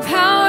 the power